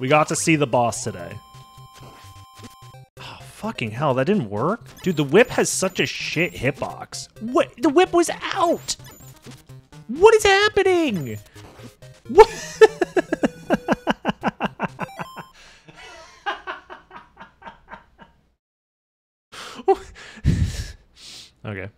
We got to see the boss today. Oh, fucking hell, that didn't work? Dude, the whip has such a shit hitbox. What? The whip was out! What is happening? What? okay.